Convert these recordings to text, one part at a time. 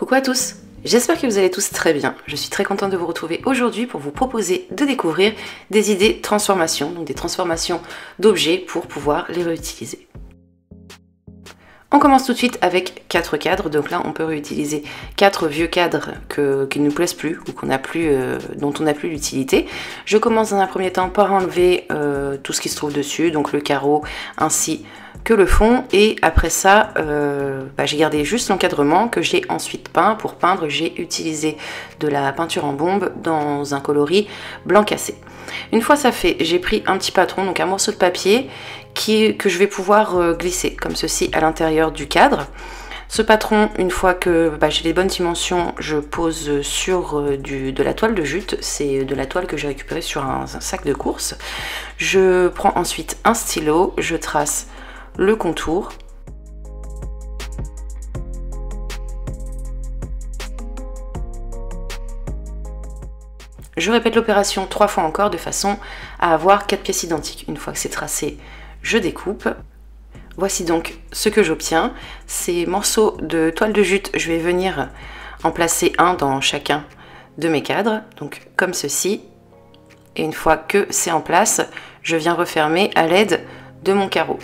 Coucou à tous J'espère que vous allez tous très bien. Je suis très contente de vous retrouver aujourd'hui pour vous proposer de découvrir des idées transformation, donc des transformations d'objets pour pouvoir les réutiliser. On commence tout de suite avec quatre cadres. Donc là, on peut réutiliser quatre vieux cadres qui ne nous plaisent plus ou euh, dont on n'a plus l'utilité. Je commence dans un premier temps par enlever euh, tout ce qui se trouve dessus, donc le carreau ainsi que le fond. Et après ça, euh, bah, j'ai gardé juste l'encadrement que j'ai ensuite peint. Pour peindre, j'ai utilisé de la peinture en bombe dans un coloris blanc cassé. Une fois ça fait, j'ai pris un petit patron, donc un morceau de papier que je vais pouvoir euh, glisser comme ceci à l'intérieur du cadre. Ce patron, une fois que bah, j'ai les bonnes dimensions, je pose sur euh, de la toile de jute. C'est de la toile que j'ai récupérée sur un, sac de course. Je prends ensuite un stylo, je trace le contour. Je répète l'opération trois fois encore de façon à avoir quatre pièces identiques. Une fois que c'est tracé, je découpe. Voici donc ce que j'obtiens. Ces morceaux de toile de jute, je vais venir en placer un dans chacun de mes cadres, donc comme ceci. Et une fois que c'est en place, je viens refermer à l'aide de mon carreau.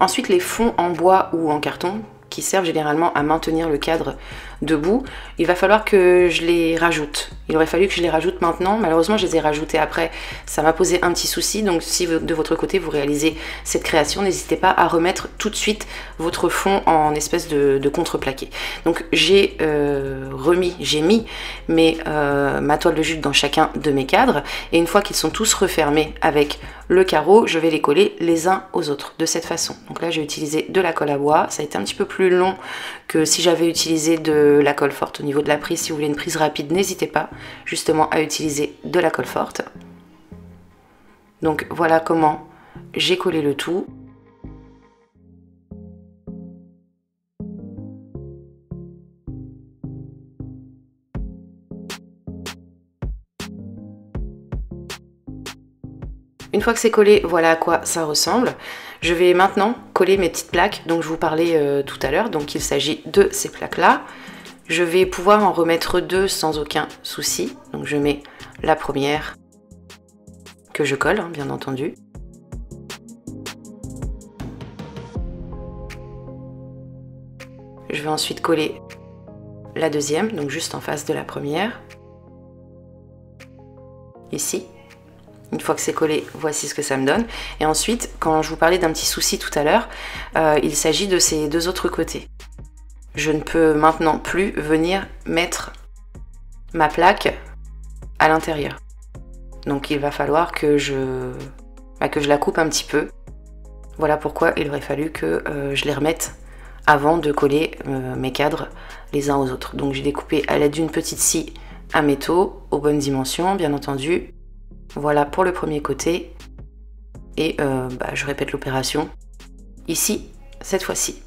Ensuite, les fonds en bois ou en carton, qui servent généralement à maintenir le cadre debout, il va falloir que je les rajoute. Il aurait fallu que je les rajoute maintenant. Malheureusement, je les ai rajoutés après. Ça m'a posé un petit souci. Donc, si de votre côté, vous réalisez cette création, n'hésitez pas à remettre tout de suite votre fond en espèce de, contreplaqué. Donc, j'ai euh, remis, j'ai mis euh, ma toile de jute dans chacun de mes cadres. Et une fois qu'ils sont tous refermés avec le carreau, je vais les coller les uns aux autres de cette façon. Donc là, j'ai utilisé de la colle à bois. Ça a été un petit peu plus long que si j'avais utilisé de la colle forte au niveau de la prise. Si vous voulez une prise rapide, n'hésitez pas justement à utiliser de la colle forte. Donc voilà comment j'ai collé le tout. Une fois que c'est collé, voilà à quoi ça ressemble. Je vais maintenant coller mes petites plaques dont je vous parlais euh, tout à l'heure. Donc il s'agit de ces plaques-là. Je vais pouvoir en remettre deux sans aucun souci. Donc je mets la première que je colle, hein, bien entendu. Je vais ensuite coller la deuxième, donc juste en face de la première. Ici. Une fois que c'est collé, voici ce que ça me donne. Et ensuite, quand je vous parlais d'un petit souci tout à l'heure, euh, il s'agit de ces deux autres côtés. Je ne peux maintenant plus venir mettre ma plaque à l'intérieur. Donc il va falloir que je, bah, la coupe un petit peu. Voilà pourquoi il aurait fallu que euh, je les remette avant de coller euh, mes cadres les uns aux autres. Donc j'ai découpé à l'aide d'une petite scie à métaux aux bonnes dimensions, bien entendu, voilà pour le premier côté. Et euh, bah, je répète l'opération ici, cette fois-ci.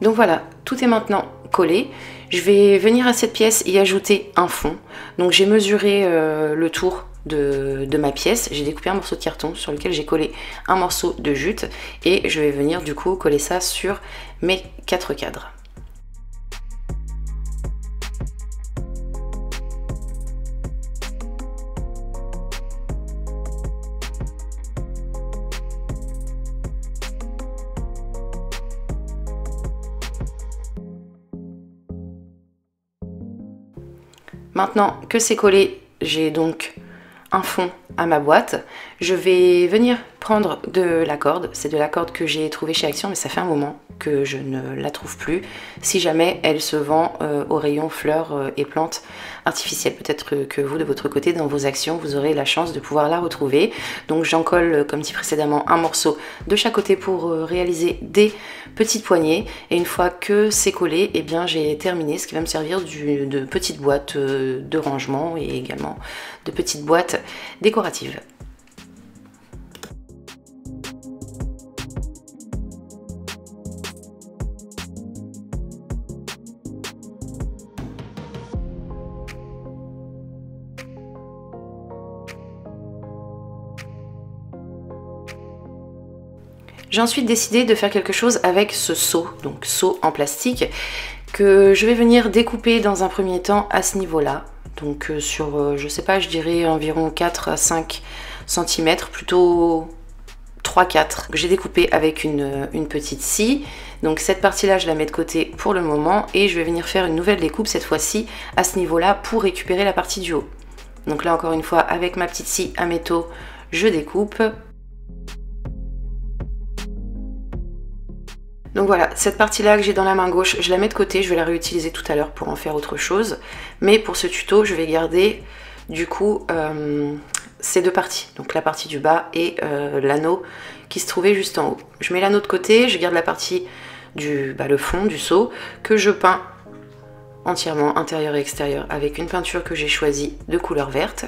Donc voilà, tout est maintenant collé. Je vais venir à cette pièce y ajouter un fond. Donc j'ai mesuré euh, le tour de, de, ma pièce. J'ai découpé un morceau de carton sur lequel j'ai collé un morceau de jute. Et je vais venir du coup coller ça sur mes quatre cadres. Maintenant que c'est collé, j'ai donc un fond à ma boîte. Je vais venir prendre de la corde. C'est de la corde que j'ai trouvée chez Action, mais ça fait un moment je ne la trouve plus. Si jamais elle se vend euh, au rayon fleurs euh, et plantes artificielles, peut-être que vous de votre côté dans vos actions vous aurez la chance de pouvoir la retrouver. Donc j'en colle comme dit précédemment un morceau de chaque côté pour euh, réaliser des petites poignées et une fois que c'est collé, et eh bien j'ai terminé ce qui va me servir de petite boîte de rangement et également de petites boîtes décoratives. J'ai ensuite décidé de faire quelque chose avec ce seau, donc seau en plastique, que je vais venir découper dans un premier temps à ce niveau-là. Donc euh, sur, euh, je sais pas, je dirais environ 4 à 5 cm, plutôt 3-4 que j'ai découpé avec une, une, petite scie. Donc cette partie-là, je la mets de côté pour le moment et je vais venir faire une nouvelle découpe cette fois-ci à ce niveau-là pour récupérer la partie du haut. Donc là encore une fois, avec ma petite scie à métaux, je découpe. Donc voilà, cette partie-là que j'ai dans la main gauche, je la mets de côté, je vais la réutiliser tout à l'heure pour en faire autre chose. Mais pour ce tuto, je vais garder du coup euh, ces deux parties, donc la partie du bas et euh, l'anneau qui se trouvait juste en haut. Je mets l'anneau de côté, je garde la partie du bah, le fond du seau que je peins entièrement intérieur et extérieur avec une peinture que j'ai choisie de couleur verte.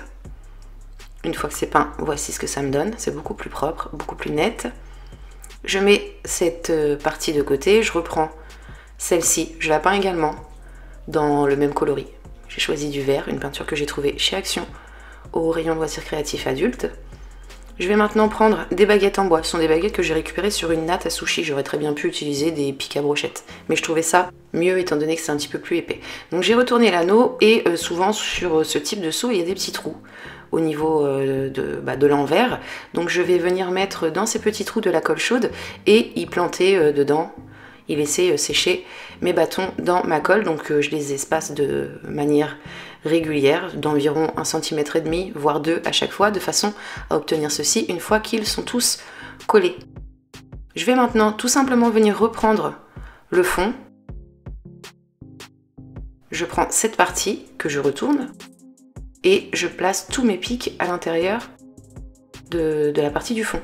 Une fois que c'est peint, voici ce que ça me donne. C'est beaucoup plus propre, beaucoup plus net. Je mets cette euh, partie de côté, je reprends celle-ci, je la peins également dans le même coloris. J'ai choisi du vert, une peinture que j'ai trouvée chez Action au rayon loisirs créatifs adultes. Je vais maintenant prendre des baguettes en bois. Ce sont des baguettes que j'ai récupérées sur une natte à sushi. J'aurais très bien pu utiliser des pics à brochettes. Mais je trouvais ça mieux étant donné que c'est un petit peu plus épais. Donc j'ai retourné l'anneau et euh, souvent sur ce type de seau, il y a des petits trous au niveau euh, de, bah, de l'envers. Donc je vais venir mettre dans ces petits trous de la colle chaude et y planter euh, dedans y laisser sécher mes bâtons dans ma colle. Donc je les espace de manière régulière d'environ 1 cm et demi, voire 2 à chaque fois, de façon à obtenir ceci une fois qu'ils sont tous collés. Je vais maintenant tout simplement venir reprendre le fond. Je prends cette partie que je retourne et je place tous mes pics à l'intérieur de, la partie du fond.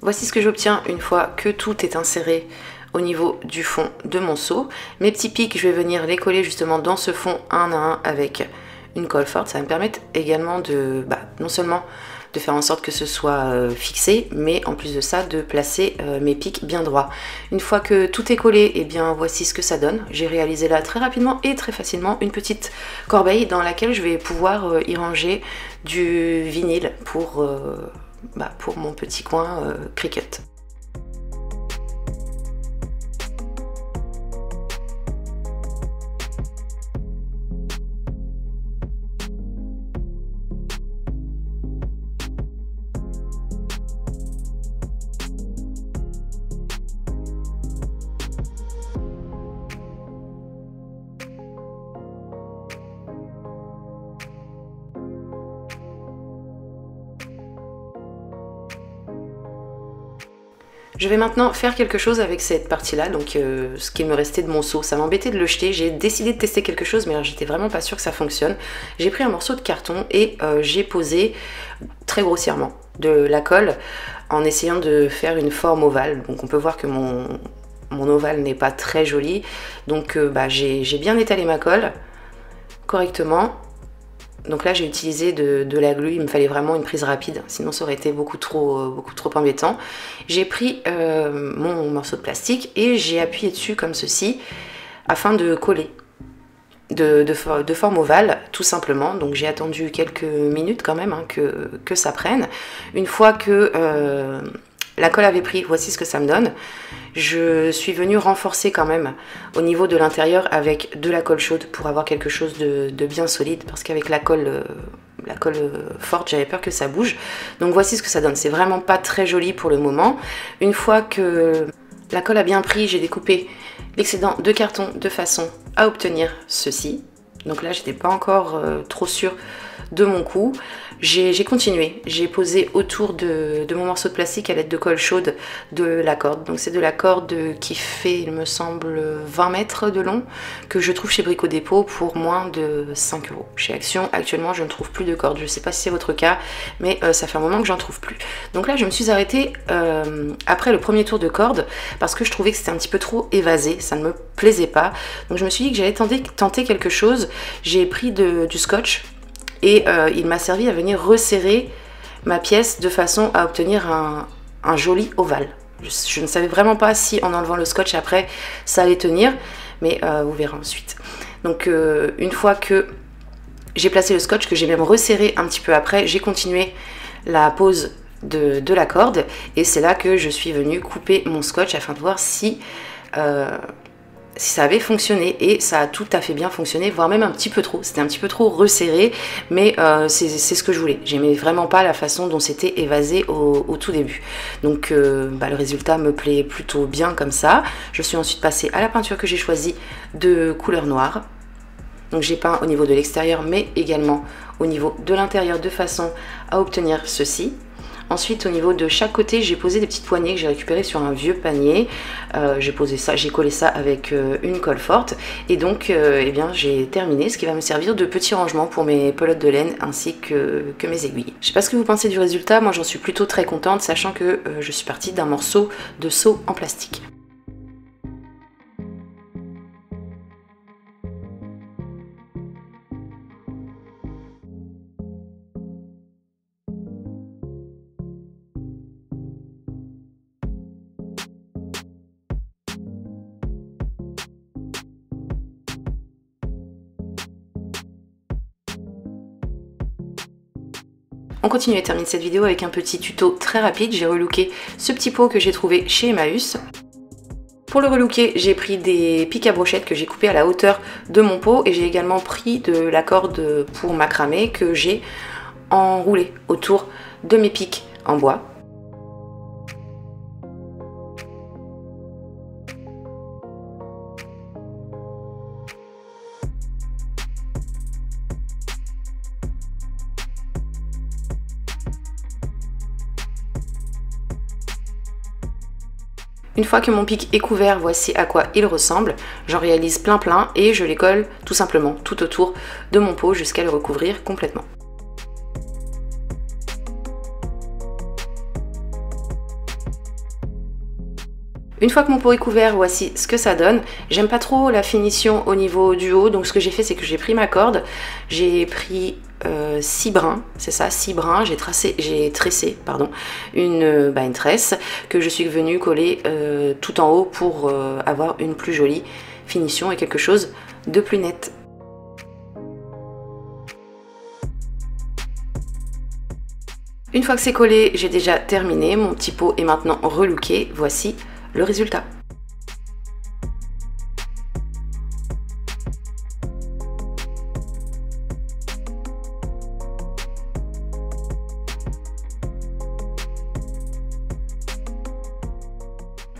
Voici ce que j'obtiens une fois que tout est inséré au niveau du fond de mon seau. Mes petits pics, je vais venir les coller justement dans ce fond un à un avec une colle forte. Ça va me permettre également de, bah, non seulement de faire en sorte que ce soit euh, fixé, mais en plus de ça, de placer euh, mes pics bien droits. Une fois que tout est collé, et eh bien voici ce que ça donne. J'ai réalisé là très rapidement et très facilement une petite corbeille dans laquelle je vais pouvoir euh, y ranger du vinyle pour, bah, pour mon petit coin cricket. Je vais maintenant faire quelque chose avec cette partie-là, donc euh, ce qui me restait de mon seau. Ça m'embêtait de le jeter, j'ai décidé de tester quelque chose, mais j'étais vraiment pas sûre que ça fonctionne. J'ai pris un morceau de carton et euh, j'ai posé très grossièrement de la colle en essayant de faire une forme ovale. Donc on peut voir que mon, ovale n'est pas très joli. Donc euh, bah, j'ai bien étalé ma colle correctement donc là j'ai utilisé de, la glu, il me fallait vraiment une prise rapide, sinon ça aurait été beaucoup trop, euh, embêtant. J'ai pris euh, mon morceau de plastique et j'ai appuyé dessus comme ceci afin de coller de, forme ovale tout simplement. Donc j'ai attendu quelques minutes quand même hein, que, ça prenne. Une fois que euh, la colle avait pris, voici ce que ça me donne. Je suis venue renforcer quand même au niveau de l'intérieur avec de la colle chaude pour avoir quelque chose de, bien solide parce qu'avec la colle, euh, la colle euh, forte, j'avais peur que ça bouge. Donc voici ce que ça donne. C'est vraiment pas très joli pour le moment. Une fois que la colle a bien pris, j'ai découpé l'excédent de carton de façon à obtenir ceci. Donc là, j'étais pas encore euh, trop sûre de mon coup. J'ai continué, j'ai posé autour de, mon morceau de plastique à l'aide de colle chaude de la corde. Donc c'est de la corde qui fait, il me semble, 20 mètres de long, que je trouve chez Brico Dépôt pour moins de 5 euros. Chez Action, actuellement, je ne trouve plus de corde. Je ne sais pas si c'est votre cas, mais euh, ça fait un moment que j'en trouve plus. Donc là, je me suis arrêtée euh, après le premier tour de corde parce que je trouvais que c'était un petit peu trop évasé, ça ne me plaisait pas. Donc je me suis dit que j'allais tenter, tenter quelque chose. J'ai pris du scotch et euh, il m'a servi à venir resserrer ma pièce de façon à obtenir un, joli ovale. Je, ne savais vraiment pas si en enlevant le scotch après ça allait tenir, mais euh, vous verrez ensuite. Donc euh, une fois que j'ai placé le scotch, que j'ai même resserré un petit peu après, j'ai continué la pose de, la corde et c'est là que je suis venue couper mon scotch afin de voir euh, si ça avait fonctionné et ça a tout à fait bien fonctionné, voire même un petit peu trop. C'était un petit peu trop resserré, mais euh, c'est ce que je voulais. J'aimais vraiment pas la façon dont c'était évasé au, tout début. Donc euh, bah, le résultat me plaît plutôt bien comme ça. Je suis ensuite passée à la peinture que j'ai choisie de couleur noire. Donc j'ai peint au niveau de l'extérieur mais également au niveau de l'intérieur de façon à obtenir ceci. Ensuite, au niveau de chaque côté, j'ai posé des petites poignées que j'ai récupérées sur un vieux panier. Euh, j'ai posé ça, j'ai collé ça avec euh, une colle forte. Et donc, euh, eh bien, j'ai terminé, ce qui va me servir de petit rangement pour mes pelotes de laine ainsi que, que mes aiguilles. Je sais pas ce que vous pensez du résultat, moi j'en suis plutôt très contente, sachant que je suis partie d'un morceau de seau en plastique. On continue et termine cette vidéo avec un petit tuto très rapide. J'ai relooké ce petit pot que j'ai trouvé chez Emmaüs. Pour le relooker, j'ai pris des pics à brochettes que j'ai coupés à la hauteur de mon pot et j'ai également pris de la corde pour macramé que j'ai enroulé autour de mes pics en bois. Une fois que mon pic est couvert, voici à quoi il ressemble. J'en réalise plein plein et je les colle tout simplement tout autour de mon pot jusqu'à le recouvrir complètement. Une fois que mon pot est couvert, voici ce que ça donne. J'aime pas trop la finition au niveau du haut, donc ce que j'ai fait c'est que j'ai pris ma corde, j'ai pris 6 euh, brins, c'est ça, 6 brins, j'ai tracé, j'ai tressé pardon, une, euh, bah, tresse que je suis venue coller euh, tout en haut pour avoir une plus jolie finition et quelque chose de plus net. Une fois que c'est collé, j'ai déjà terminé, mon petit pot est maintenant relooké, voici le résultat.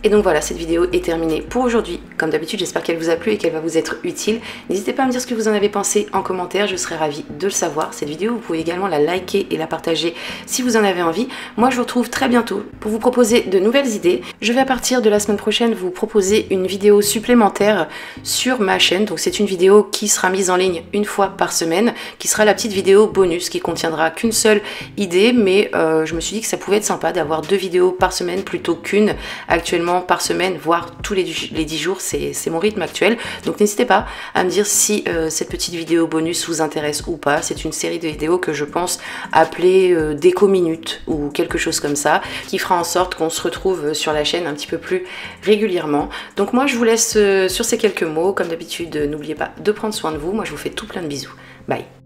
Et donc voilà, cette vidéo est terminée pour aujourd'hui. Comme d'habitude, j'espère qu'elle vous a plu et qu'elle va vous être utile. N'hésitez pas à me dire ce que vous en avez pensé en commentaire, je serais ravie de le savoir. Cette vidéo, vous pouvez également la liker et la partager si vous en avez envie. Moi, je vous retrouve très bientôt pour vous proposer de nouvelles idées. Je vais à partir de la semaine prochaine vous proposer une vidéo supplémentaire sur ma chaîne. Donc c'est une vidéo qui sera mise en ligne une fois par semaine, qui sera la petite vidéo bonus qui contiendra qu'une seule idée, mais euh, je me suis dit que ça pouvait être sympa d'avoir deux vidéos par semaine plutôt qu'une actuellement par semaine, voire tous les, les 10 jours, c'est mon rythme actuel. Donc n'hésitez pas à me dire si euh, cette petite vidéo bonus vous intéresse ou pas. C'est une série de vidéos que je pense appeler euh, déco minutes ou quelque chose comme ça, qui fera en sorte qu'on se retrouve sur la chaîne un petit peu plus régulièrement. Donc moi je vous laisse euh, sur ces quelques mots. Comme d'habitude, n'oubliez pas de prendre soin de vous. Moi je vous fais tout plein de bisous. Bye